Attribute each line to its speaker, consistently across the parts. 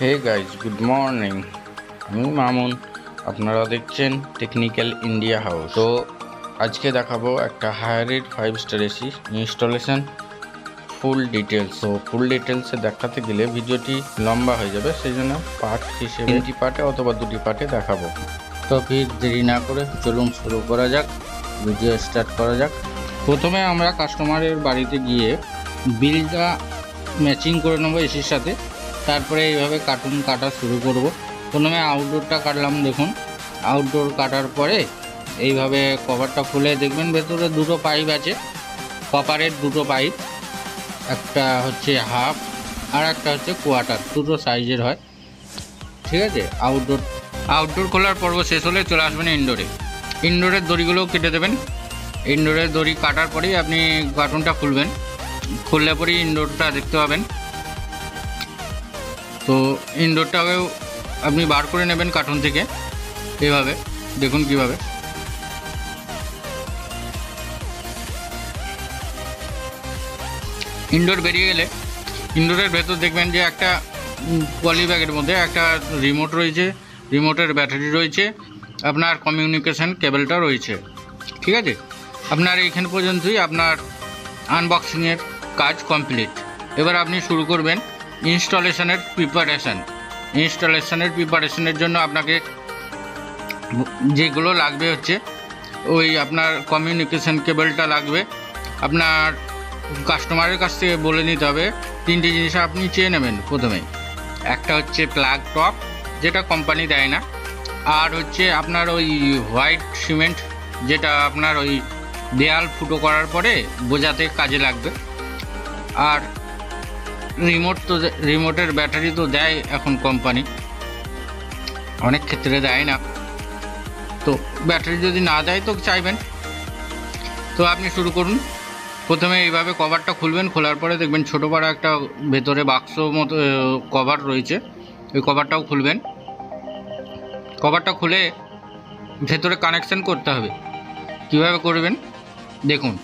Speaker 1: Hey guys good morning আমি মামুন। আপনারা দেখছেন টেকনিক্যাল ইন্ডিয়া হাউস তো আজকে দেখাবো একটা হায়ারেড five star AC installation full details তো ফুল ডিটেলসে দেখাতে গেলে ভিডিওটি লম্বা হয়ে যাবে সেই জন্য পার্ট হিসেবে তিনটি পার্টে অথবা দুটি পার্টে দেখাবো। তো ফির দেরি না করে চলুন শুরু করা যাক, ভিডিও স্টার্ট করা যাক। প্রথমে আমরা কাস্টমারের বাড়িতে গিয়ে বিলটা ম্যাচিং করে নেব এসির সাথে। তারপরে এইভাবে কার্টুন কাটা শুরু করব। প্রথমে আউটডোরটা কাটলাম, দেখুন। আউটডোর কাটার পরে এইভাবে কভারটা খুলে দেখবেন, ভেতরে দুটো পাইপ আছে। কপারের দুটো পাইপ একটা হচ্ছে হাফ আর একটা হচ্ছে কোয়াটার দুটো সাইজের হয়। ঠিক আছে? আউটডোর আউটডোর খোলার পর্ব শেষ হলে চলে আসবেন ইনডোরে ইনডোরের দড়িগুলোও কেটে দেবেন। ইনডোরের দড়ি কাটার পরেই আপনি কার্টুনটা খুলবেন। খুললে পরেই ইনডোরটা দেখতে পাবেন। তো ইনডোরটাকেও আপনি বার করে নেবেন কার্টুন থেকে এভাবে দেখুন কীভাবে। ইনডোর বেরিয়ে গেলে, ইনডোরের ভেতর দেখবেন যে একটা পলি ব্যাগের মধ্যে একটা রিমোট রয়েছে। রিমোটের ব্যাটারি রয়েছে। আপনার কমিউনিকেশান কেবলটা রয়েছে। ঠিক আছে? আপনার এইখান পর্যন্তই আপনার আনবক্সিংয়ের কাজ কমপ্লিট এবার আপনি শুরু করবেন। ইনস্টলেশনের প্রিপারেশান ইনস্টলেশনের প্রিপারেশনের জন্য আপনাকে যেগুলো লাগবে হচ্ছে, ওই আপনার কমিউনিকেশন কেবলটা লাগবে। আপনার কাস্টমারের কাছ থেকে বলে নিতে হবে, তিনটে জিনিস আপনি চেয়ে নেবেন প্রথমেই একটা হচ্ছে প্লাগ টপ যেটা কোম্পানি দেয় না। আর হচ্ছে আপনার ওই হোয়াইট সিমেন্ট যেটা আপনার ওই দেয়াল ফুটো করার পরে বোঝাতে কাজে লাগবে। আর রিমোট তো রিমোটের ব্যাটারি তো দেয় এখন কোম্পানি অনেক ক্ষেত্রে দেয় না। তো ব্যাটারি যদি না দেয় তো চাইবেন। তো আপনি শুরু করুন। প্রথমে এইভাবে কভারটা খুলবেন, খোলার পরে দেখবেন ছোটো বড় একটা ভেতরে বাক্স মতো কভার রয়েছে। ওই কভারটাও খুলবেন। কভারটা খুলে ভেতরে কানেকশান করতে হবে। কীভাবে করবেন? দেখুন।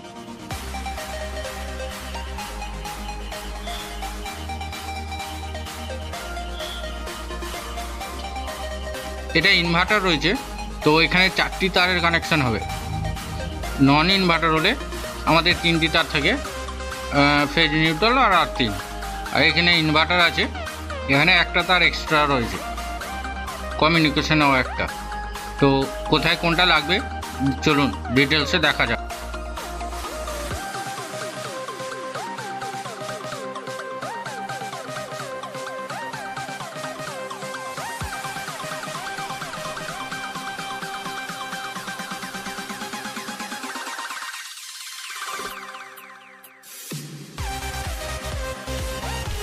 Speaker 1: এটা ইনভার্টার রয়েছে, তো এখানে চারটি তারের কানেকশান হবে। নন ইনভার্টার হলে আমাদের তিনটি তার থাকে ফেজ নিউট্রাল আর আর তিন। আর এখানে ইনভার্টার আছে, এখানে একটা তার এক্সট্রা রয়েছে। কমিউনিকেশনেও একটা। তো কোথায় কোনটা লাগবে? চলুন ডিটেলসে দেখা যাক।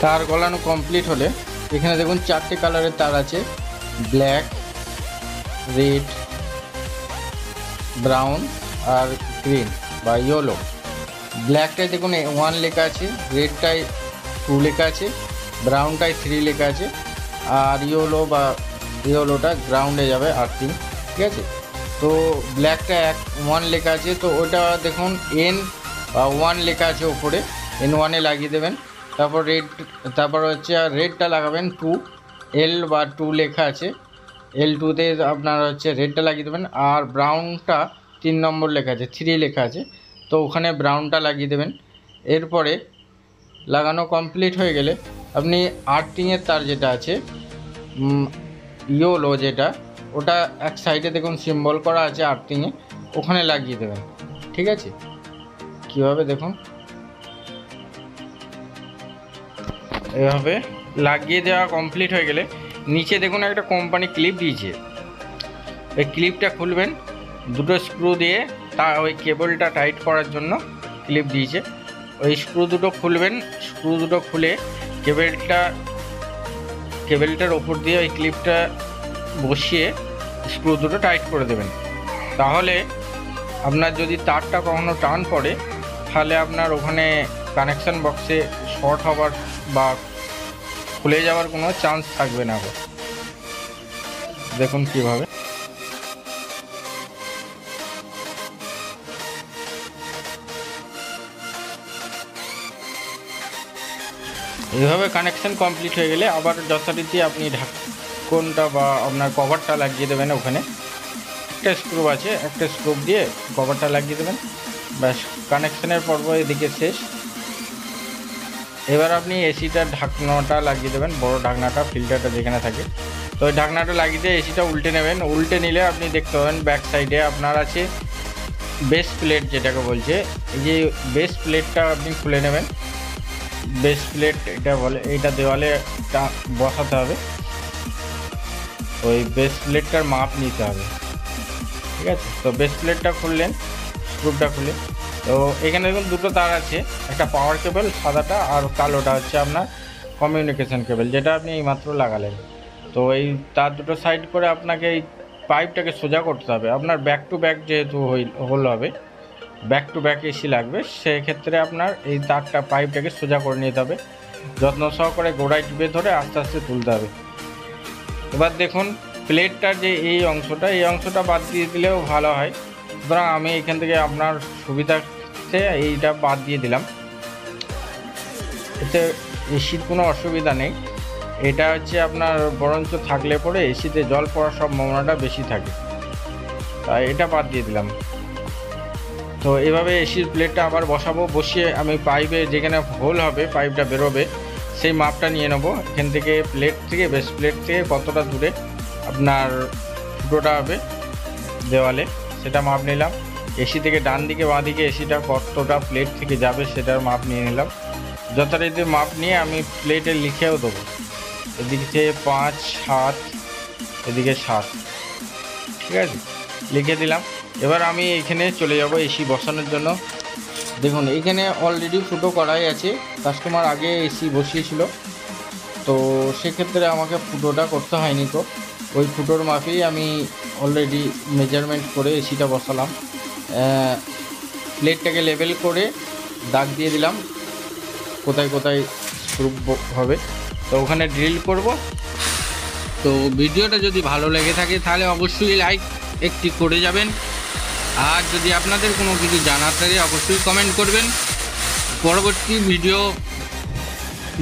Speaker 1: তার গলানো কমপ্লিট হলে, এখানে দেখুন চারটে কালারের তার আছে। ব্ল্যাক রেড ব্রাউন আর গ্রিন বা ইয়েলো ব্ল্যাকটায় দেখুন ওয়ান লেখা আছে রেডটায় টু লেখা আছে ব্রাউনটায় থ্রি লেখা আছে আর ইয়েলো বা ইয়েলোটা গ্রাউন্ডে যাবে আর্থিং ঠিক আছে? তো ব্ল্যাকটা এক ওয়ান লেখা আছে, তো ওটা দেখুন এন বা ওয়ান লেখা আছে ওপরে এন ওয়ানে লাগিয়ে দেবেন। তারপর রেড তারপর হচ্ছে রেডটা লাগাবেন টু এল বা টু লেখা আছে। এল টুতে আপনার হচ্ছে রেডটা লাগিয়ে দেবেন আর ব্রাউনটা তিন নম্বর লেখা আছে থ্রি লেখা আছে। তো ওখানে ব্রাউনটা লাগিয়ে দেবেন। এরপরে লাগানো কমপ্লিট হয়ে গেলে আপনি আর্থিংয়ের তার যেটা আছে ইয়োলো যেটা, ওটা এক সাইডে দেখুন সিম্বল করা আছে আর্থিংয়ে ওখানে লাগিয়ে দেবেন। ঠিক আছে? কীভাবে দেখুন? এভাবে লাগিয়ে দেওয়া কমপ্লিট হয়ে গেলে নিচে দেখুন একটা কোম্পানি ক্লিপ দিয়েছে। ওই ক্লিপটা খুলবেন, দুটো স্ক্রু দিয়ে তা ওই কেবলটা টাইট করার জন্য ক্লিপ দিয়েছে। ওই স্ক্রু দুটো খুলবেন স্ক্রু দুটো খুলে কেবেলটা কেবেলটার ওপর দিয়ে ওই ক্লিপটা বসিয়ে স্ক্রু দুটো টাইট করে দেবেন। তাহলে আপনার যদি তারটা কখনো টান পড়ে, তাহলে আপনার ওখানে কানেকশান বক্সে শর্ট হওয়ার বা খুলে যাওয়ার কোনো চান্স থাকবে না দেখুন কীভাবে। এইভাবে কানেকশন কমপ্লিট হয়ে গেলে আবার যথারীতি আপনি ঢাকনটা বা আপনার কভারটা লাগিয়ে দেবেন ওখানে। একটা স্ক্রুপ আছে, একটা স্ক্রুপ দিয়ে কভারটা লাগিয়ে দেবেন। ব্যাস কানেকশনের পর্ব এদিকে শেষ। এবার আপনি এসিটার ঢাকনাটা লাগিয়ে দেবেন, বড় ঢাকনাটা, ফিল্টারটা যেখানে থাকে। তো ওই ঢাকনাটা লাগিয়ে দিয়ে এসিটা উল্টে নেবেন। উল্টে নিলে আপনি দেখতে পাবেন ব্যাক সাইডে আপনার আছে বেস প্লেট যেটাকে বলছে। এই যে বেস প্লেটটা আপনি খুলে নেবেন। বেস প্লেট এটা বলে, এটা দেওয়ালে বসাতে হবে। ওই বেস প্লেটটার মাপ নিতে হবে। ঠিক আছে? তো বেস প্লেটটা খুললেন স্ক্রুপটা খুলে। তো এখানে দেখুন দুটো তার আছে, একটা পাওয়ার কেবল সাদাটা আর কালোটা হচ্ছে আপনার কমিউনিকেশন কেবল যেটা আপনি এইমাত্র লাগালেন। তো এই তার দুটো সাইড করে আপনাকে এই পাইপটাকে সোজা করতে হবে। আপনার ব্যাক টু ব্যাক যেহেতু হোল হবে ব্যাক টু ব্যাক এসি লাগবে, সেক্ষেত্রে আপনার এই তারটা পাইপটাকে সোজা করে নিতে হবে। যত্ন সহকারে গোড়ায় টিপে ধরে আস্তে আস্তে তুলতে হবে। এবার দেখুন প্লেটটার যে এই অংশটা এই অংশটা বাদ দিয়ে দিলেও ভালো হয়। সুতরাং আমি এখান থেকে আপনার সুবিধাতে এইটা বাদ দিয়ে দিলাম। এতে এসির কোনো অসুবিধা নেই। এটা হচ্ছে আপনার বরঞ্চ থাকলে পরে এসিতে জল পড়ার সম্ভাবনাটা বেশি থাকে। তাই এটা বাদ দিয়ে দিলাম। তো এভাবে এসির প্লেটটা আবার বসাবো, বসিয়ে আমি পাইপে যেখানে হোল হবে, পাইপটা বেরোবে, সেই মাপটা নিয়ে নেব। এখান থেকে প্লেট থেকে বেস্ট প্লেট থেকে কতটা দূরে আপনার ফুটোটা হবে দেওয়ালে, সেটা মাপ নিলাম। এসি থেকে ডান দিকে, বাঁ দিকে এসিটা কতটা প্লেট থেকে যাবে সেটার মাপ নিয়ে নিলাম। যথারীতি মাপ নিয়ে আমি প্লেটে লিখেও দেবো। এদিকে পাঁচ, সাত, এদিকে সাত। ঠিক আছে? লিখে দিলাম। এবার আমি এখানে চলে যাব এসি বসানোর জন্য। দেখুন, এখানে অলরেডি ফুটো করাই আছে। কাস্টমার আগে এসি বসিয়েছিল। তো সেক্ষেত্রে আমাকে ফুটোটা করতে হয়নি তো। ওই ফুটোর মাপেই আমি অলরেডি মেজারমেন্ট করে এসিটা বসালাম। প্লেটটাকে লেভেল করে দাগ দিয়ে দিলাম। কোথায় কোথায় স্ক্রুপ হবে। তো ওখানে ড্রিল করব। তো ভিডিওটা যদি ভালো লেগে থাকে, তাহলে অবশ্যই লাইক একটি করে যাবেন। আর যদি আপনাদের কোনো কিছু জানার থাকে, অবশ্যই কমেন্ট করবেন। পরবর্তী ভিডিও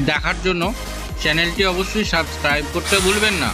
Speaker 1: দেখার জন্য চ্যানেলটি অবশ্যই সাবস্ক্রাইব করতে ভুলবেন না।